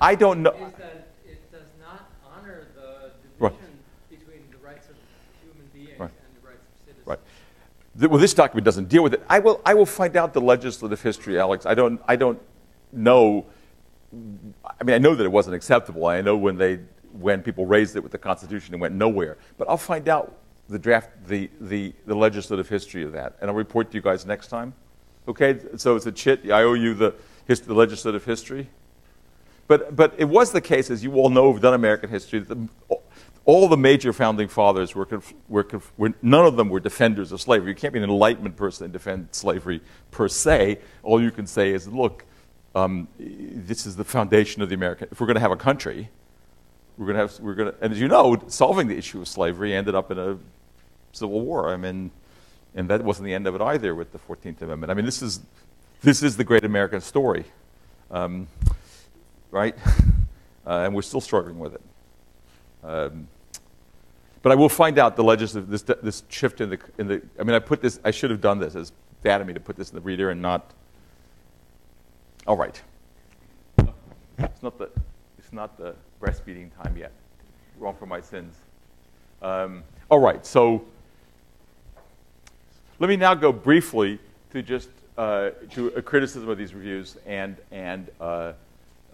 I don't know. Is that it does not honor the Right. division between the rights of human beings Right. and the rights of citizens. Right. The- well, this document doesn't deal with it. I will, I will find out the legislative history, Alex. I don't, I don't know. I mean, I know that it wasn't acceptable. I know when they, when people raised it with the Constitution, it went nowhere. But I'll find out the draft, the, the, the legislative history of that, and I'll report to you guys next time. Okay. So it's a chit. I owe you the, his, the legislative history. But, but it was the case, as you all know, who've done American history, that the, all the major founding fathers were, conf, were, conf, were, none of them were defenders of slavery. You can't be an Enlightenment person and defend slavery per se. All you can say is, look, um, this is the foundation of the American. If we're going to have a country, we're going to have. We're going to, and as you know, solving the issue of slavery ended up in a civil war. I mean, and that wasn't the end of it either with the Fourteenth Amendment. I mean, this is this is the great American story. Um, right? Uh, and we're still struggling with it. Um, but I will find out the legislative this, this shift in the in the. I mean, I put this. I should have done this as bad of me to put this in the reader and not. All right. It's not the it's not the breastfeeding time yet. Wrong for my sins. Um, all right. So let me now go briefly to just uh, to a criticism of these reviews and and. Uh,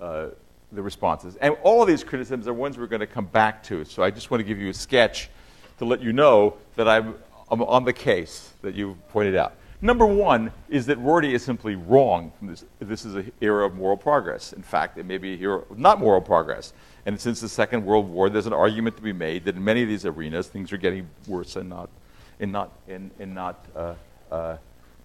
uh, the responses. And all of these criticisms are ones we're going to come back to. So I just want to give you a sketch to let you know that I'm, I'm on the case that you pointed out. Number one is that Rorty is simply wrong. This, this is an era of moral progress. In fact, it may be of not moral progress. And since the Second World War, there's an argument to be made that in many of these arenas, things are getting worse and not, and not, and, and not uh, uh,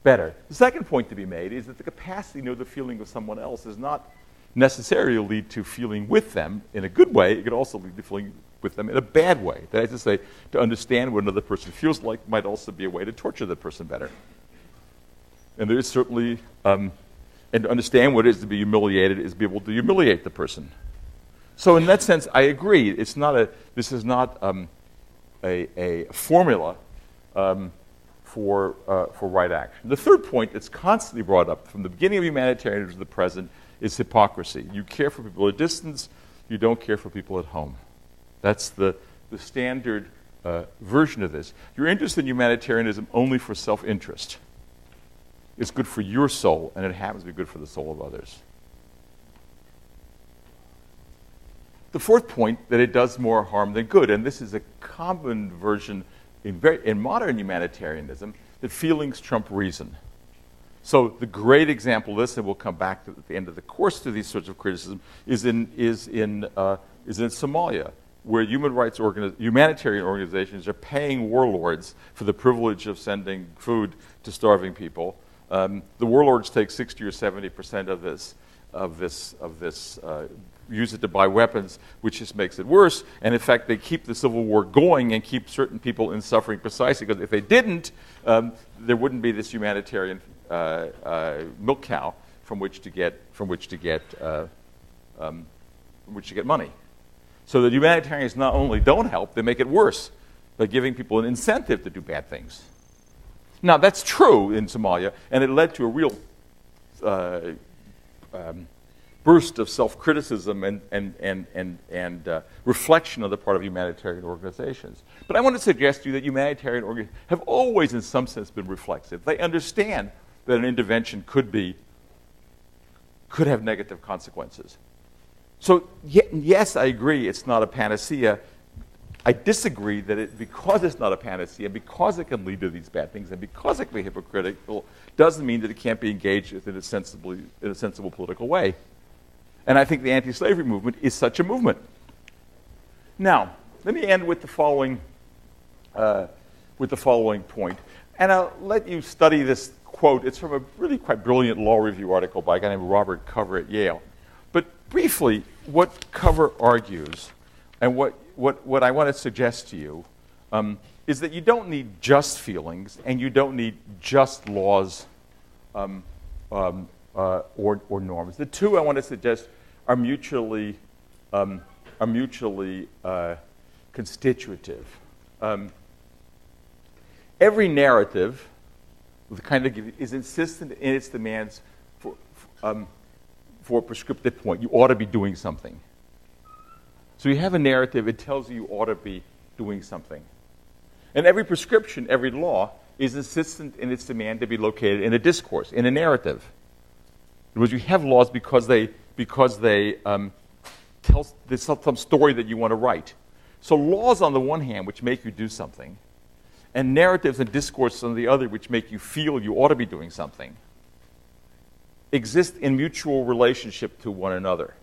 better. The second point to be made is that the capacity to know the feeling of someone else is not necessarily lead to feeling with them in a good way. It could also lead to feeling with them in a bad way. That is to say, to understand what another person feels like might also be a way to torture the person better. And there is certainly, um, and to understand what it is to be humiliated is be able to humiliate the person. So in that sense, I agree. It's not a, this is not um, a, a formula um, for, uh, for right action. The third point that's constantly brought up from the beginning of humanitarianism to the present is hypocrisy. You care for people at a distance, you don't care for people at home. That's the, the standard uh, version of this. You're interested in humanitarianism only for self interest. It's good for your soul, and it happens to be good for the soul of others. The fourth point that it does more harm than good, and this is a common version in, very, in modern humanitarianism, that feelings trump reason. So the great example of this, and we'll come back to, at the end of the course to these sorts of criticism, is in, is in, uh, is in Somalia, where human rights organi- humanitarian organizations are paying warlords for the privilege of sending food to starving people. Um, the warlords take 60 or 70 percent of this, of this, of this uh, use it to buy weapons, which just makes it worse. And in fact, they keep the civil war going and keep certain people in suffering precisely because if they didn't, um, there wouldn't be this humanitarian milk cow from which to get from which to get uh, um, from which to get money. So the humanitarians not only don't help, they make it worse by giving people an incentive to do bad things. Now that's true in Somalia, and it led to a real uh, um, burst of self-criticism and, and, and, and, and uh, reflection on the part of humanitarian organizations. But I want to suggest to you that humanitarian organizations have always, in some sense, been reflexive. They understand that an intervention could be could have negative consequences. So yes, I agree it's not a panacea. I disagree that it, because it's not a panacea, because it can lead to these bad things, and because it can be hypocritical, doesn't mean that it can't be engaged with in a, sensibly, in a sensible political way. And I think the anti slavery movement is such a movement. Now, let me end with the following, uh, with the following point. And I'll let you study this quote. It's from a really quite brilliant law review article by a guy named Robert Cover at Yale. But briefly, what Cover argues, and what, what, what I want to suggest to you, um, is that you don't need just feelings and you don't need just laws um, um, uh, or, or norms. The two I want to suggest are mutually, um, are mutually uh, constitutive. Um, every narrative the kind of is insistent in its demands for, um, for a prescriptive point. You ought to be doing something. So you have a narrative, it tells you you ought to be doing something. And every prescription, every law, is insistent in its demand to be located in a discourse, in a narrative. In other words, you have laws because they, because they um, tell some story that you want to write. So laws on the one hand, which make you do something, and narratives and discourse on the other, which make you feel you ought to be doing something, exist in mutual relationship to one another.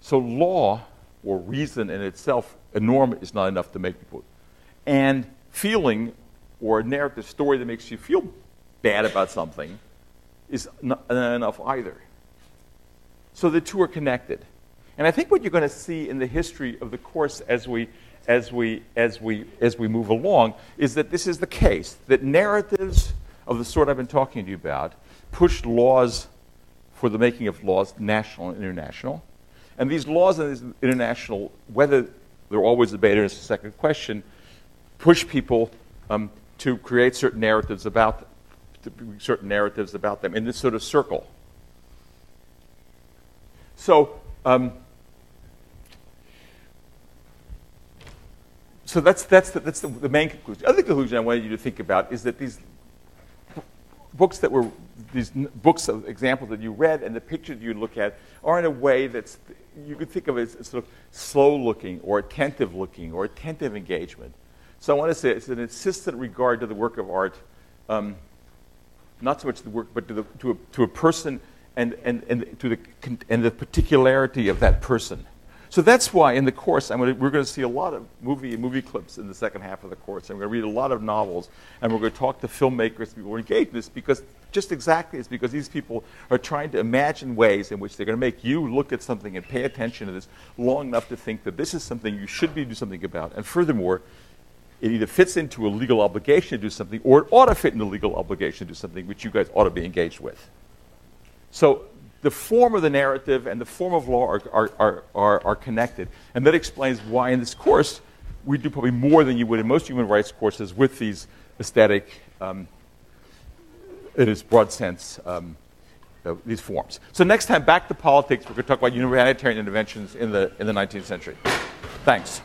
So law or reason in itself, a norm is not enough to make people. And feeling or a narrative story that makes you feel bad about something is not enough either. So the two are connected. And I think what you're going to see in the history of the course as we, as we, as we, as we move along is that this is the case, that narratives of the sort I've been talking to you about push laws for the making of laws, national and international. And these laws and these international, whether they're always debated is a second question, push people um, to create certain narratives about certain narratives about them in this sort of circle. So, um, so that's, that's, the, that's the, the, main conclusion. The other conclusion I wanted you to think about is that these books that were these books of examples that you read and the pictures you look at are in a way that's you could think of as sort of slow looking or attentive looking or attentive engagement. So I want to say it's an insistent regard to the work of art, um, not so much the work, but to, the, to, a, to a person and, and, and, to the, and the particularity of that person. So that's why in the course gonna, we're going to see a lot of movie movie clips in the second half of the course, we're going to read a lot of novels, and we're going to talk to filmmakers, who are engaged in this, because just exactly it's because these people are trying to imagine ways in which they're going to make you look at something and pay attention to this long enough to think that this is something you should be doing something about, and furthermore, it either fits into a legal obligation to do something, or it ought to fit into a legal obligation to do something which you guys ought to be engaged with. So the form of the narrative and the form of law are, are, are, are, are connected. And that explains why in this course we do probably more than you would in most human rights courses with these aesthetic, um, in its broad sense, um, uh, these forms. So next time, back to politics, we're going to talk about humanitarian interventions in the, in the 19th century. Thanks.